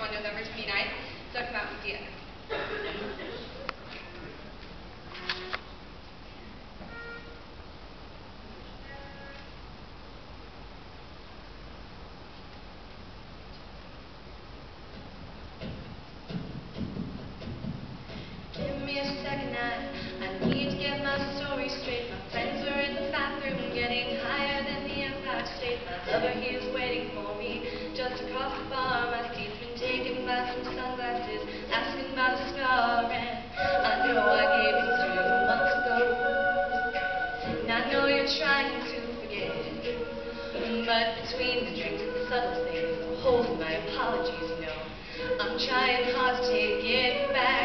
on November 29th, so come out and see us. trying to forget. Mm, but between the drinks and the subtle things, hold my apologies, no. I'm trying hard to get back.